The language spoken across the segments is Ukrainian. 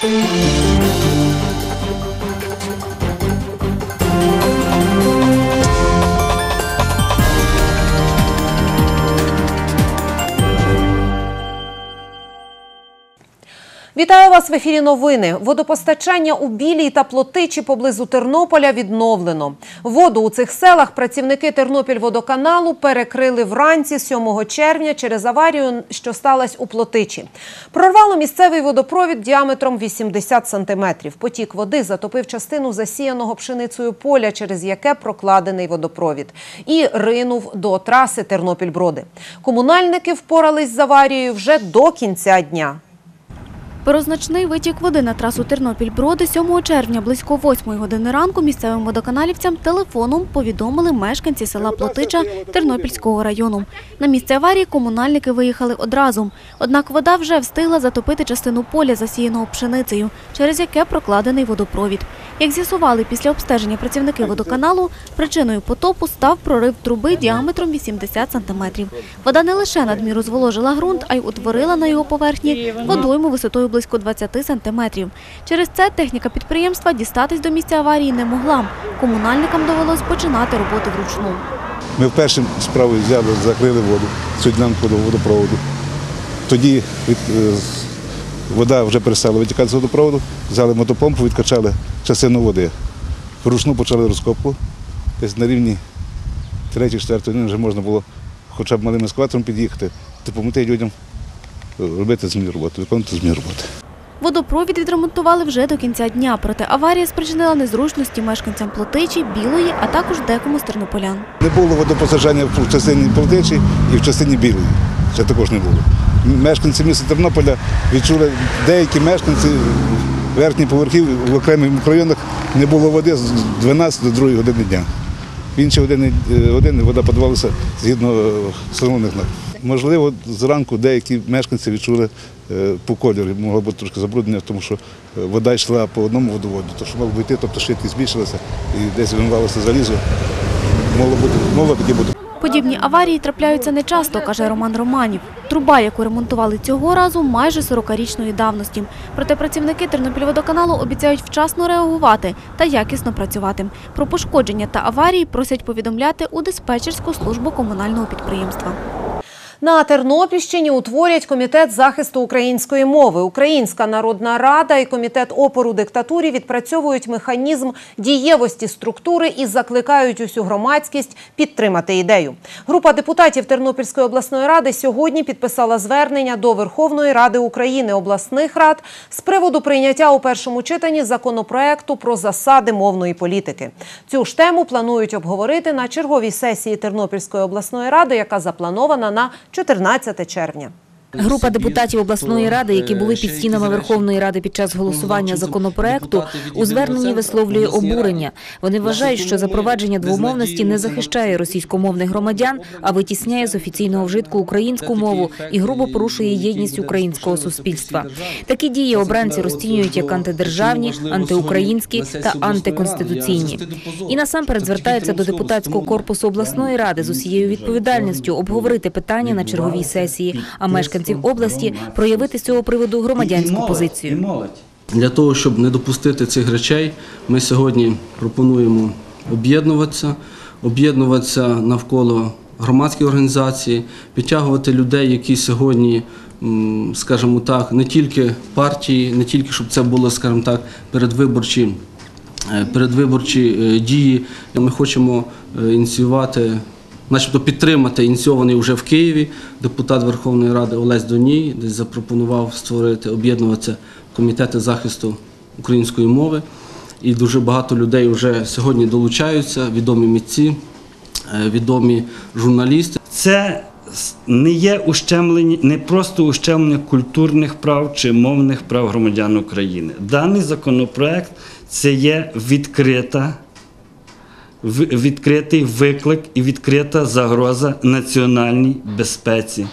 Música Вітаю вас в ефірі. Новини. Водопостачання у Білій та Плотичі поблизу Тернополя відновлено. Воду у цих селах працівники Тернопільводоканалу перекрили вранці 7 червня через аварію, що сталася у Плотичі. Прорвало місцевий водопровід діаметром 80 сантиметрів. Потік води затопив частину засіяного пшеницею поля, через яке прокладений водопровід, і ринув до траси Тернопіль-Броди. Комунальники впорались з аварією вже до кінця дня. Про значний витік води на трасу Тернопіль-Броди 7 червня близько 8 години ранку місцевим водоканалівцям телефоном повідомили мешканці села Плотича Тернопільського району. На місце аварії комунальники виїхали одразу. Однак вода вже встигла затопити частину поля, засіяного пшеницею, через яке прокладений водопровід. Як з'ясували після обстеження працівники водоканалу, причиною потопу став прорив труби діаметром 80 сантиметрів. Вода не лише надміру зволожила ґрунт, а й утворила на його поверхні водойму висотою близько 20 сантиметрів. Через це техніка підприємства дістатись до місця аварії не могла. Комунальникам довелось починати роботи вручну. Ми вперше справою взяли, закрили воду, цю до водопроводу. Тоді е, вода вже перестала витікати з водопроводу, взяли мотопомпу, відкачали частину води. Вручну почали розкопку. Десь на рівні 3-4 години вже можна було хоча б малим ескаватором під'їхати, допомогти людям робити зміну роботи, виконувати зміну роботи. Водопровід відремонтували вже до кінця дня, проте аварія спричинила незручності мешканцям Плотичі, Білої, а також декому з тернополян. Не було водопостачання в частині Полтичі і в частині Білої. Це також не було. Мешканці міста Тернополя відчули, деякі мешканці верхніх поверхів в окремих мікрорайонах не було води з 12 до 2 години дня. Інші години, е, години вода подавалася згідно е, встановлених норм. Можливо, зранку деякі мешканці відчули е, по кольорі, могло бути трошки забруднення, тому що е, вода йшла по одному водоводу, то що мало бути, тобто швидкість збільшилася і десь вимивалося залізо. Могло бути, могло бути. Подібні аварії трапляються нечасто, каже Роман Романів. Труба, яку ремонтували цього разу, майже 40-річної давності. Проте працівники Тернопільводоканалу обіцяють вчасно реагувати та якісно працювати. Про пошкодження та аварії просять повідомляти у диспетчерську службу комунального підприємства. На Тернопільщині утворять комітет захисту української мови. Українська народна рада і комітет опору диктатурі відпрацьовують механізм дієвості структури і закликають усю громадськість підтримати ідею. Група депутатів Тернопільської обласної ради сьогодні підписала звернення до Верховної Ради України обласних рад з приводу прийняття у першому читанні законопроекту про засади мовної політики. Цю ж тему планують обговорити на черговій сесії Тернопільської обласної ради, яка запланована на 14 червня. Група депутатів обласної ради, які були під стінами Верховної Ради під час голосування законопроекту, у зверненні висловлює обурення. Вони вважають, що запровадження двомовності не захищає російськомовних громадян, а витісняє з офіційного вжитку українську мову і грубо порушує єдність українського суспільства. Такі дії обранці розцінюють як антидержавні, антиукраїнські та антиконституційні. І насамперед звертаються до депутатського корпусу обласної ради з усією відповідальністю обговорити питання на черговій сесії, а мешканців області проявити з цього приводу громадянську позицію. Для того, щоб не допустити цих речей, ми сьогодні пропонуємо об'єднуватися, об'єднуватися навколо громадської організації, підтягувати людей, які сьогодні, скажімо так, не тільки партії, не тільки щоб це було, скажімо так, передвиборчі, е, передвиборчі е, дії. Ми хочемо е, ініціювати начебто підтримати ініційований вже в Києві депутат Верховної Ради Олесь Доній, десь запропонував створити, об'єднуватися комітети захисту української мови. І дуже багато людей вже сьогодні долучаються, відомі митці, е, відомі журналісти. Це не є ущемлення, не просто ущемлення культурних прав чи мовних прав громадян України. Даний законопроект це є відкрита, відкритий виклик і відкрита загроза національній безпеці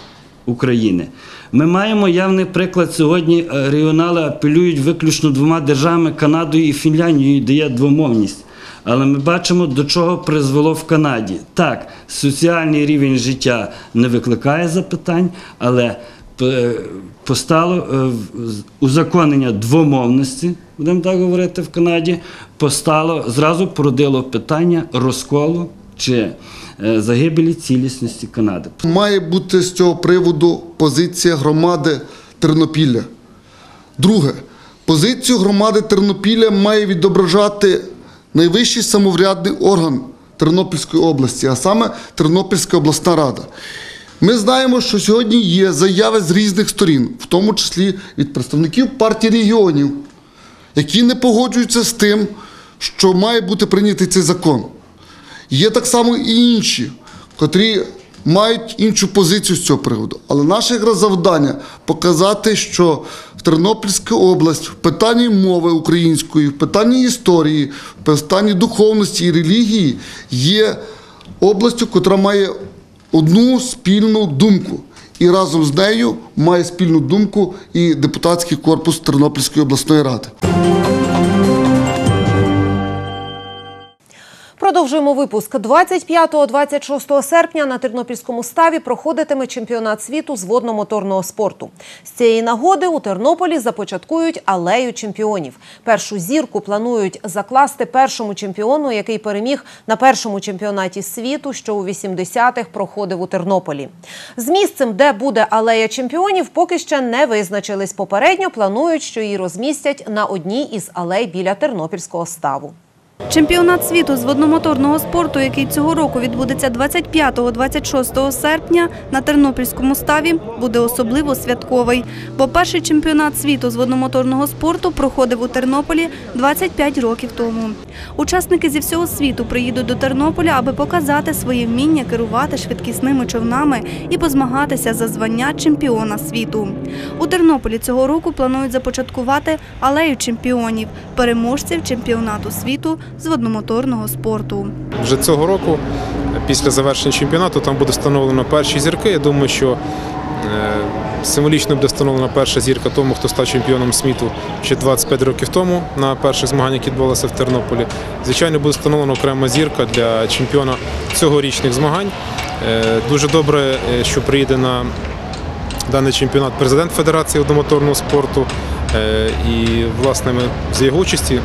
України. Ми маємо явний приклад сьогодні. е, Регіонали апелюють виключно двома державами Канадою і Фінляндією, де є двомовність. Але ми бачимо, до чого призвело в Канаді. Так, соціальний рівень життя не викликає запитань, але постало е, узаконення двомовності, будемо так говорити, в Канаді, постало, зразу породило питання розколу чи е, загибелі цілісності Канади. Має бути з цього приводу позиція громади Тернопілля. Друге, позицію громади Тернопілля має відображати найвищий самоврядний орган Тернопільської області, а саме Тернопільська обласна рада. Ми знаємо, що сьогодні є заяви з різних сторін, в тому числі від представників партії регіонів, які не погоджуються з тим, що має бути прийнятий цей закон. Є так само і інші, котрі мають іншу позицію з цього приводу. Але наше якраз завдання показати, що в Тернопільська область в питанні мови української, в питанні історії, в питанні духовності і релігії є областю, котра має одну спільну думку. І разом з нею має спільну думку і депутатський корпус Тернопільської обласної ради. Продовжуємо випуск. 25-26 серпня на Тернопільському ставі проходитиме чемпіонат світу з водно-моторного спорту. З цієї нагоди у Тернополі започаткують алею чемпіонів. Першу зірку планують закласти першому чемпіону, який переміг на першому чемпіонаті світу, що у 80-х проходив у Тернополі. З місцем, де буде алея чемпіонів, поки ще не визначились. Попередньо планують, що її розмістять на одній із алей біля Тернопільського ставу. Чемпіонат світу з водномоторного спорту, який цього року відбудеться 25-26 серпня на Тернопільському ставі, буде особливо святковий. Бо перший чемпіонат світу з водномоторного спорту проходив у Тернополі 25 років тому. Учасники зі всього світу приїдуть до Тернополя, аби показати своє вміння керувати швидкісними човнами і позмагатися за звання чемпіона світу. У Тернополі цього року планують започаткувати алею чемпіонів, переможців чемпіонату світу з водномоторного спорту. Вже цього року, після завершення чемпіонату, там буде встановлено перші зірки. Я думаю, що е, символічно буде встановлена перша зірка тому, хто став чемпіоном світу ще 25 років тому на перших змаганнях, які відбулися в Тернополі. Звичайно, буде встановлена окрема зірка для чемпіона цьогорічних змагань. Е, Дуже добре, е, що приїде на даний чемпіонат президент Федерації одномоторного спорту. І, власне, ми за його участі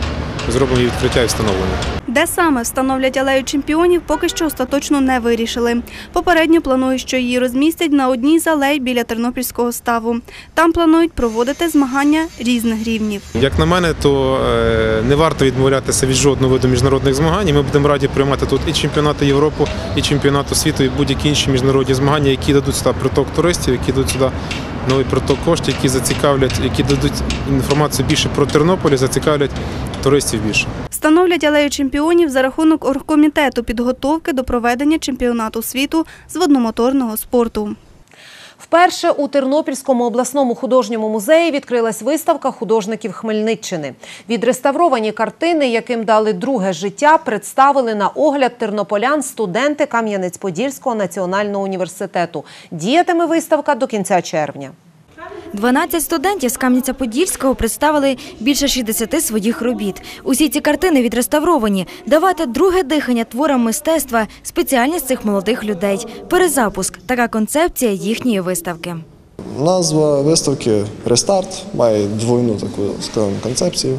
зробимо відкриття і встановлення. Де саме встановлять алею чемпіонів, поки що остаточно не вирішили. Попередньо планують, що її розмістять на одній з алей біля Тернопільського ставу. Там планують проводити змагання різних рівнів. Як на мене, то е, не варто відмовлятися від жодного виду міжнародних змагань. Ми будемо раді приймати тут і чемпіонати Європи, і чемпіонату світу, і будь-які інші міжнародні змагання, які дадуть сюди приток туристів, які дадуть сюди новий то кошти, які зацікавлять, які дадуть інформацію більше про Тернополі, зацікавлять туристів більше. Встановлять алею чемпіонів за рахунок оргкомітету підготовки до проведення чемпіонату світу з водномоторного спорту. Вперше у Тернопільському обласному художньому музеї відкрилась виставка художників Хмельниччини. Відреставровані картини, яким дали друге життя, представили на огляд тернополян студенти Кам'янець-Подільського національного університету. Діятиме виставка до кінця червня. 12 студентів з Кам'янця-Подільського представили більше 60 своїх робіт. Усі ці картини відреставровані. Давати друге дихання творам мистецтва – спеціальність цих молодих людей. Перезапуск – така концепція їхньої виставки. Назва виставки Рестарт має двойну таку скажімо, концепцію.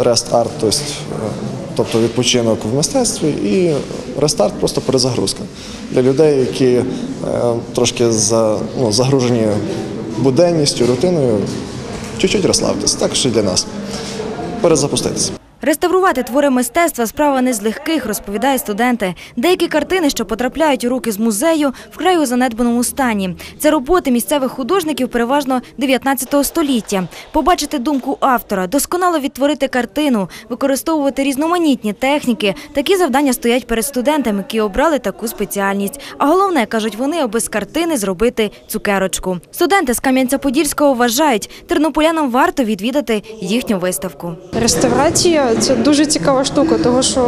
Рест-арт, тобто, е, тобто відпочинок в мистецтві, і рестарт просто перезагрузка для людей, які е, трошки за, ну, загружені буденністю, рутиною, чуть-чуть розслабитися, також і для нас. Перезапуститися. Реставрувати твори мистецтва – справа не з легких, розповідають студенти. Деякі картини, що потрапляють у руки з музею, вкрай у занедбаному стані. Це роботи місцевих художників переважно 19 століття. Побачити думку автора, досконало відтворити картину, використовувати різноманітні техніки – такі завдання стоять перед студентами, які обрали таку спеціальність. А головне, кажуть вони, аби з картини зробити цукерочку. Студенти з Кам'янця-Подільського вважають, тернополянам варто відвідати їхню виставку. Реставрація це дуже цікава штука, тому що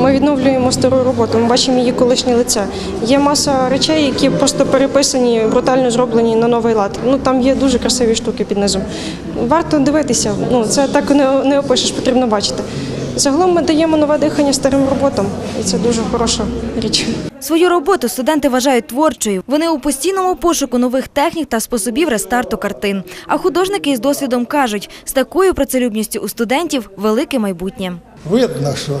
ми відновлюємо стару роботу, ми бачимо її колишнє лице. Є маса речей, які просто переписані, брутально зроблені на новий лад. Ну там є дуже красиві штуки під низом. Варто дивитися. Ну це так не, не опишеш, потрібно бачити. Загалом ми даємо нове дихання старим роботам, і це дуже хороша річ. Свою роботу студенти вважають творчою. Вони у постійному пошуку нових технік та способів рестарту картин. А художники із досвідом кажуть, з такою працелюбністю у студентів велике майбутнє. Видно, що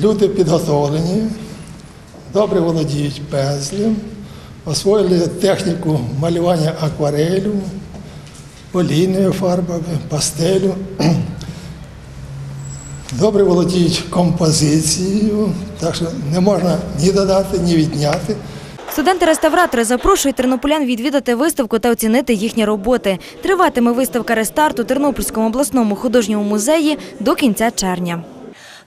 люди підготовлені, добре володіють пензлем, освоїли техніку малювання акварелю, олійною фарбами, пастелю. Добре володіють композицією, так що не можна ні додати, ні відняти. Студенти-реставратори запрошують тернополян відвідати виставку та оцінити їхні роботи. Триватиме виставка рестарт у Тернопільському обласному художньому музеї до кінця червня.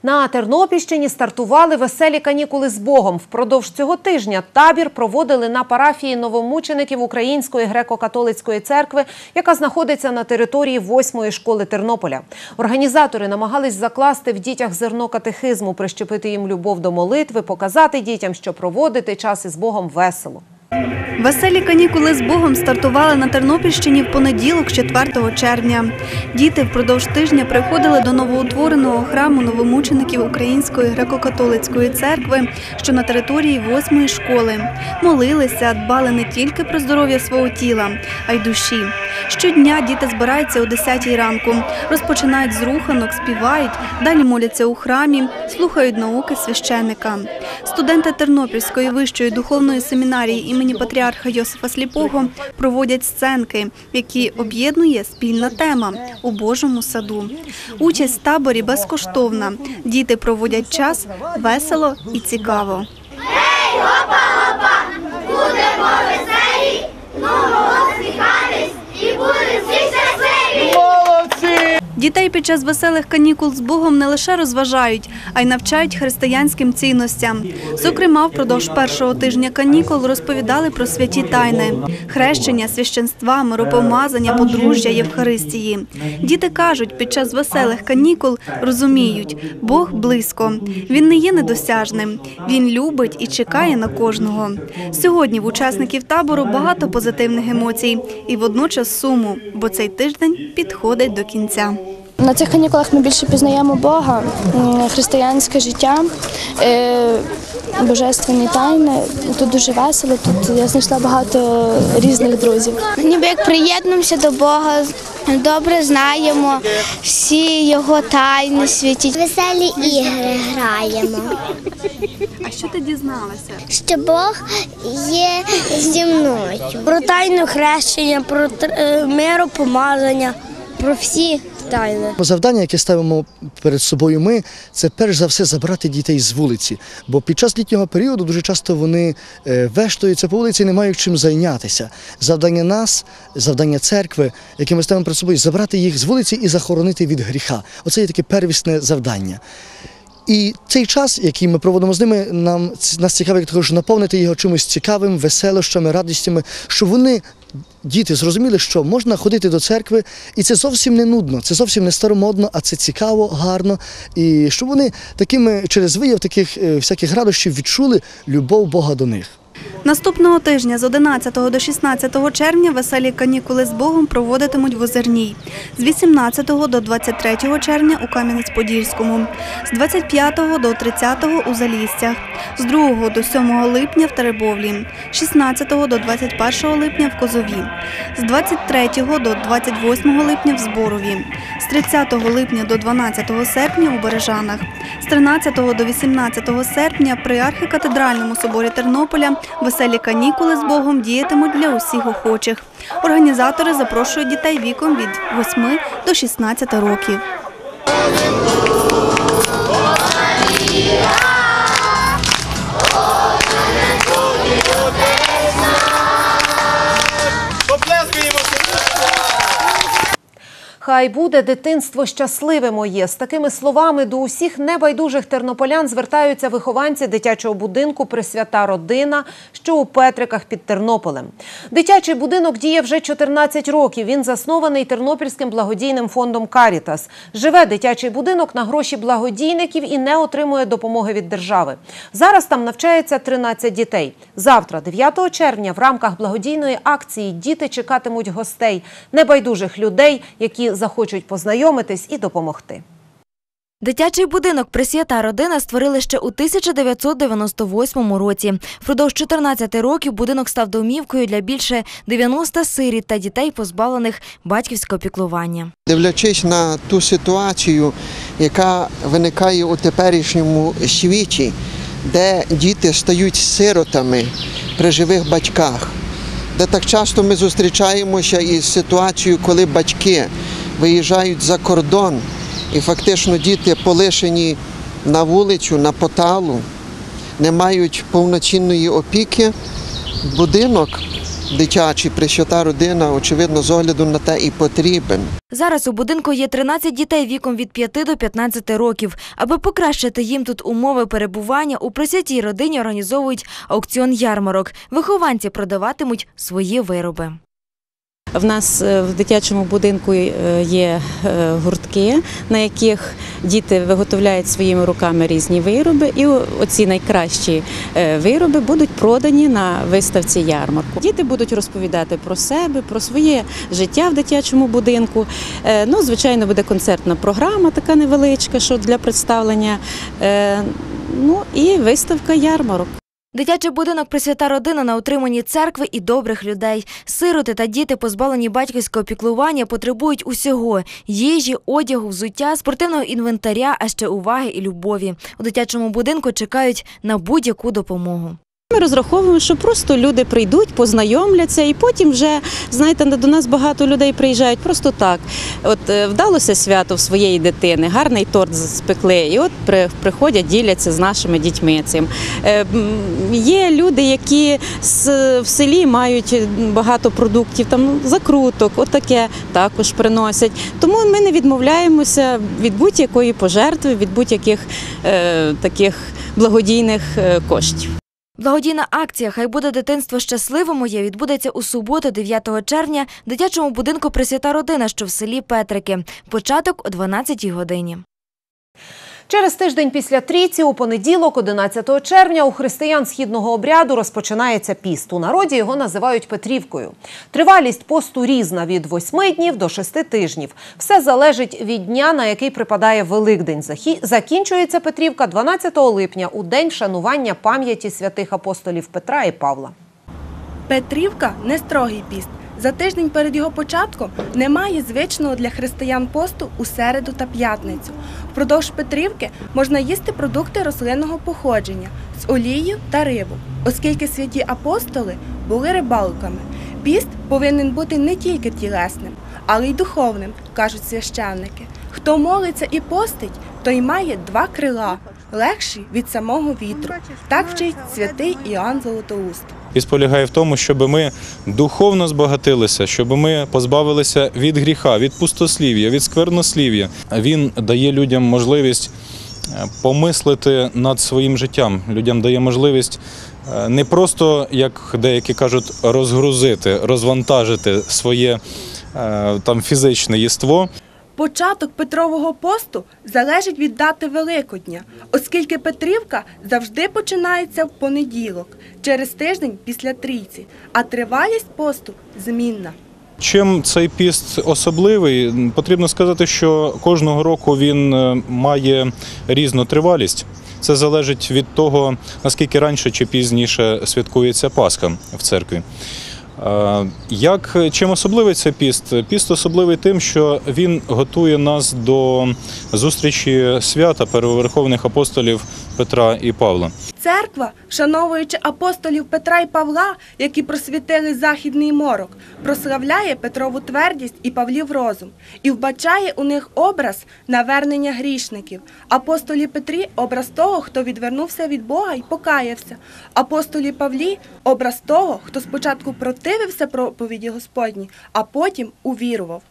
На Тернопільщині стартували веселі канікули з Богом. Впродовж цього тижня табір проводили на парафії новомучеників Української греко-католицької церкви, яка знаходиться на території восьмої школи Тернополя. Організатори намагались закласти в дітях зерно катехизму, прищепити їм любов до молитви, показати дітям, що проводити час із Богом весело. Веселі канікули з Богом стартували на Тернопільщині в понеділок, 4 червня. Діти впродовж тижня приходили до новоутвореного храму новомучеників Української греко-католицької церкви, що на території восьмої школи. Молилися, дбали не тільки про здоров'я свого тіла, а й душі. Щодня діти збираються о 10 ранку, розпочинають з руханок, співають, далі моляться у храмі, слухають науки священника. Студенти Тернопільської вищої духовної семінарії імені патріарха Йосифа Сліпого проводять сценки, які об'єднує спільна тема у Божому саду. Участь в таборі безкоштовна. Діти проводять час весело і цікаво. Дітей під час веселих канікул з Богом не лише розважають, а й навчають християнським цінностям. Зокрема, впродовж першого тижня канікул розповідали про святі тайни, хрещення, священства, миропомазання, подружжя, Євхаристії. Діти кажуть, під час веселих канікул розуміють, Бог близько. Він не є недосяжним. Він любить і чекає на кожного. Сьогодні в учасників табору багато позитивних емоцій і водночас суму, бо цей тиждень підходить до кінця. На цих канікулах ми більше пізнаємо Бога, християнське життя, е, божественні тайни. Тут дуже весело. Тут я знайшла багато різних друзів. Ніби як приєднуємося до Бога, добре знаємо всі його тайни святі. Веселі ігри граємо. А що ти дізналася? Що Бог є зі мною. Про тайну хрещення, про миропомазання, про всі тайни. Завдання, яке ставимо перед собою ми, це перш за все забрати дітей з вулиці. Бо під час літнього періоду дуже часто вони вештаються вештуються по вулиці, і не мають чим зайнятися. Завдання нас, завдання церкви, яке ми ставимо перед собою, забрати їх з вулиці і захоронити від гріха. Оце є таке первісне завдання. І цей час, який ми проводимо з ними, нам нас цікавить також наповнити його чимось цікавим, веселощами, радістями, щоб вони, діти, зрозуміли, що можна ходити до церкви, і це зовсім не нудно, це зовсім не старомодно, а це цікаво, гарно. І щоб вони такими через вияв таких е, всяких радощів відчули любов Бога до них. Наступного тижня з 11 до 16 червня веселі канікули з Богом проводитимуть в Озерній. З 18 до 23 червня у Кам'янець-Подільському, з 25 до 30 у Залістях, з 2 до 7 липня в Теребовлі, з 16 до 21 липня в Козові, з 23 до 28 липня в Зборові, з 30 липня до 12 серпня у Бережанах, з 13 до 18 серпня при архікатедральному соборі Тернополя веселі канікули з Богом діятимуть для усіх охочих. Організатори запрошують дітей віком від 8 до 16 років. Хай буде дитинство щасливе моє. З такими словами до усіх небайдужих тернополян звертаються вихованці дитячого будинку Пресвята родина, що у Петриках під Тернополем. Дитячий будинок діє вже 14 років. Він заснований Тернопільським благодійним фондом Карітас. Живе дитячий будинок на гроші благодійників і не отримує допомоги від держави. Зараз там навчається 13 дітей. Завтра, 9 червня, в рамках благодійної акції діти чекатимуть гостей, небайдужих людей, які захочуть познайомитись і допомогти. Дитячий будинок Пресвята родина створили ще у 1998 році. Впродовж 14 років будинок став домівкою для більше 90 сиріт та дітей, позбавлених батьківського піклування. Дивлячись на ту ситуацію, яка виникає у теперішньому світі, де діти стають сиротами при живих батьках, де так часто ми зустрічаємося із ситуацією, коли батьки виїжджають за кордон і фактично діти полишені на вулицю, на поталу, не мають повноцінної опіки, будинок дитячий, пресвята родина, очевидно, з огляду на те і потрібен. Зараз у будинку є 13 дітей віком від 5 до 15 років. Аби покращити їм тут умови перебування, у присвятій родині організовують аукціон ярмарок. Вихованці продаватимуть свої вироби. В нас е, в дитячому будинку е, є е, гуртки, на яких діти виготовляють своїми руками різні вироби, і оці найкращі вироби будуть продані на виставці ярмарку. Діти будуть розповідати про себе, про своє життя в дитячому будинку. Ну, звичайно, буде концертна програма, така невеличка, що для представлення. Ну і виставка ярмарок. Дитячий будинок Пресвята родина на утриманні церкви і добрих людей. Сироти та діти, позбавлені батьківського піклування, потребують усього їжі, одягу, взуття, спортивного інвентаря, а ще уваги і любові. У дитячому будинку чекають на будь-яку допомогу. Ми розраховуємо, що просто люди прийдуть, познайомляться, і потім вже знаєте, до нас багато людей приїжджають просто так. От е, вдалося свято в своєї дитини, гарний торт спекли, і от при- приходять, діляться з нашими дітьми цим. Е, Є люди, які в селі мають багато продуктів, там закруток, отаке також приносять. Тому ми не відмовляємося від будь-якої пожертви, від будь-яких е, таких благодійних коштів. Благодійна акція Хай буде дитинство щасливе моє відбудеться у суботу, 9 червня, в дитячому будинку Пресвята родина, що в селі Петрики. Початок о 12 годині. Через тиждень після трійці, у понеділок, 11 червня, у християн східного обряду розпочинається піст. У народі його називають Петрівкою. Тривалість посту різна від 8 днів до 6 тижнів. Все залежить від дня, на який припадає Великдень. Закінчується Петрівка 12 липня у день вшанування пам'яті святих апостолів Петра і Павла. Петрівка не строгий піст. За тиждень перед його початком немає звичного для християн посту у середу та п'ятницю. Впродовж Петрівки можна їсти продукти рослинного походження з олією та рибу, оскільки святі апостоли були рибалками. Піст повинен бути не тільки тілесним, але й духовним, кажуть священники. Хто молиться і постить, той має два крила, легші від самого вітру. Так вчить святий Іоанн Золотоуст. Піст полягає в тому, щоб ми духовно збагатилися, щоб ми позбавилися від гріха, від пустослів'я, від сквернослів'я. Він дає людям можливість е, помислити над своїм життям. Людям дає можливість е, не просто, як деякі кажуть, розгрузити, розвантажити своє е, там фізичне єство. Початок Петрового посту залежить від дати Великодня, оскільки Петрівка завжди починається в понеділок, через тиждень після трійці, а тривалість посту змінна. Чим цей піст особливий, потрібно сказати, що кожного року він е, має різну тривалість. Це залежить від того, наскільки раніше чи пізніше святкується Пасха в церкві. Е, Як чим особливий цей піст? Піст особливий тим, що він готує нас до зустрічі свята первоверховних апостолів Петра і Павла. Церква, вшановуючи апостолів Петра і Павла, які просвітили західний морок, прославляє Петрову твердість і Павлів розум і вбачає у них образ навернення грішників. Апостолі Петрі образ того, хто відвернувся від Бога і покаявся. Апостолі Павлі образ того, хто спочатку противився проповіді Господній, а потім увірував.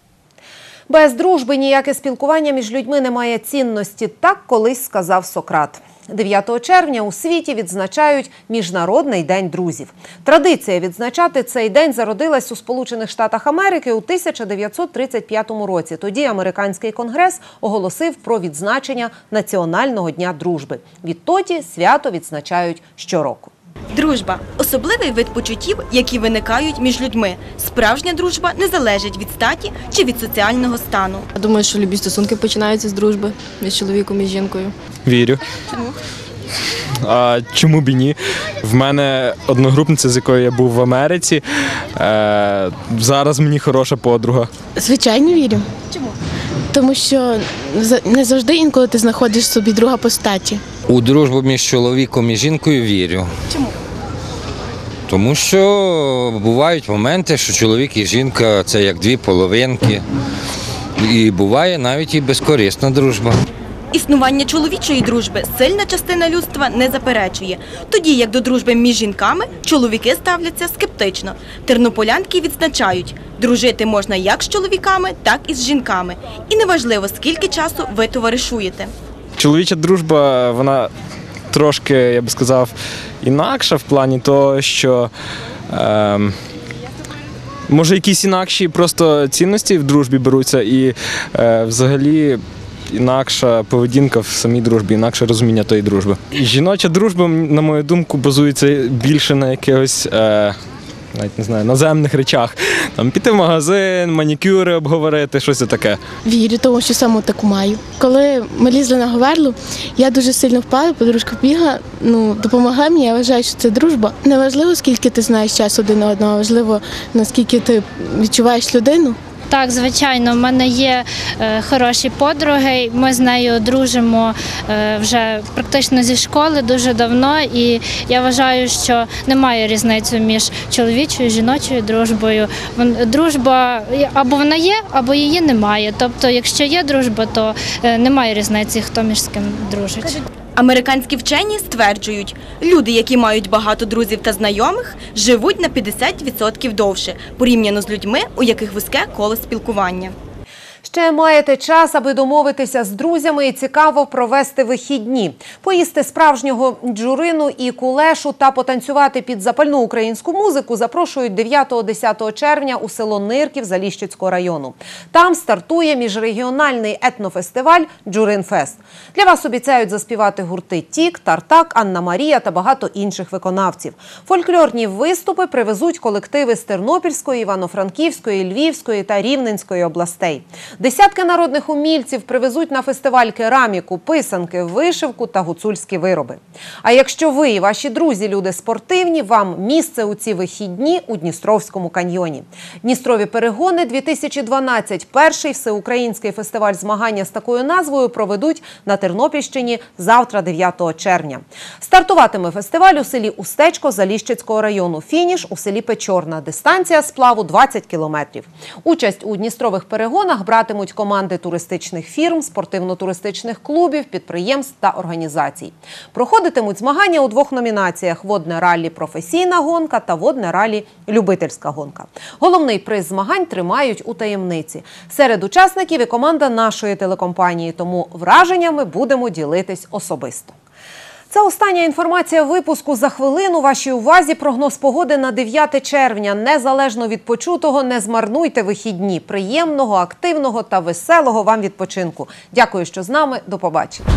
Без дружби ніяке спілкування між людьми не має цінності. Так колись сказав Сократ. 9 червня у світі відзначають Міжнародний день друзів. Традиція відзначати цей день зародилась у Сполучених Штатах Америки у 1935 році. Тоді американський конгрес оголосив про відзначення Національного дня дружби. Відтоді свято відзначають щороку. Дружба особливий вид почуттів, які виникають між людьми. Справжня дружба не залежить від статі чи від соціального стану. Я думаю, що любі стосунки починаються з дружби між чоловіком і жінкою. Вірю. Чому? А чому б і ні? В мене одногрупниця, з якою я був в Америці. Е, зараз мені хороша подруга. Звичайно, вірю. Чому? Тому що за- не завжди інколи ти знаходиш собі друга по статі. У дружбу між чоловіком і жінкою вірю. Чому? Тому що бувають моменти, що чоловік і жінка це як дві половинки. І буває навіть і безкорисна дружба. Існування чоловічої дружби сильна частина людства не заперечує. Тоді як до дружби між жінками чоловіки ставляться скептично. Тернополянки відзначають, дружити можна як з чоловіками, так і з жінками. І неважливо, скільки часу ви товаришуєте. Чоловіча дружба, вона трошки, я би сказав, інакша в плані того, що. ем, Може, якісь інакші просто цінності в дружбі беруться, і е, взагалі інакша поведінка в самій дружбі, інакше розуміння тої дружби. Жіноча дружба, на мою думку, базується більше на якихось. Е, навіть не знаю, наземних речах. Там піти в магазин, манікюри обговорити, щось таке. Вірю, тому що саме таку маю. Коли ми лізли на Говерлу, я дуже сильно впала, подружка бігла, ну, допомагає мені, я вважаю, що це дружба. Неважливо, скільки ти знаєш час один одного, важливо, наскільки ти відчуваєш людину. Так, звичайно, в мене є е, хороші подруги. Ми з нею дружимо е, вже практично зі школи дуже давно, і я вважаю, що немає різниці між чоловічою і жіночою дружбою. Дружба або вона є, або її немає. Тобто, якщо є дружба, то е, немає різниці, хто між з ким дружить. Американські вчені стверджують, люди, які мають багато друзів та знайомих, живуть на 50% довше, порівняно з людьми, у яких вузьке коло спілкування. Ще маєте час, аби домовитися з друзями і цікаво провести вихідні, поїсти справжнього джурину і кулешу та потанцювати під запальну українську музику. Запрошують 9-10 червня у село Нирків Заліщицького району. Там стартує міжрегіональний етнофестиваль Джуринфест. Для вас обіцяють заспівати гурти Тік, Тартак, Анна Марія та багато інших виконавців. Фольклорні виступи привезуть колективи з Тернопільської, Івано-Франківської, Львівської та Рівненської областей. Десятки народних умільців привезуть на фестиваль кераміку, писанки, вишивку та гуцульські вироби. А якщо ви і ваші друзі люди спортивні, вам місце у ці вихідні у Дністровському каньйоні. Дністрові перегони 2012 – перший всеукраїнський фестиваль змагання з такою назвою проведуть на Тернопільщині завтра, 9 червня. Стартуватиме фестиваль у селі Устечко Заліщицького району. Фініш у селі Печорна. Дистанція сплаву 20 кілометрів. Участь у Дністрових перегонах братимуть команди туристичних фірм, спортивно-туристичних клубів, підприємств та організацій. Проходитимуть змагання у двох номінаціях: водне раллі професійна гонка та водне раллі любительська гонка. Головний приз змагань тримають у таємниці. Серед учасників і команда нашої телекомпанії, тому враженнями будемо ділитись особисто. Це остання інформація випуску. За хвилину вашій увазі прогноз погоди на 9 червня. Незалежно від почутого, не змарнуйте вихідні. Приємного, активного та веселого вам відпочинку. Дякую, що з нами. До побачення.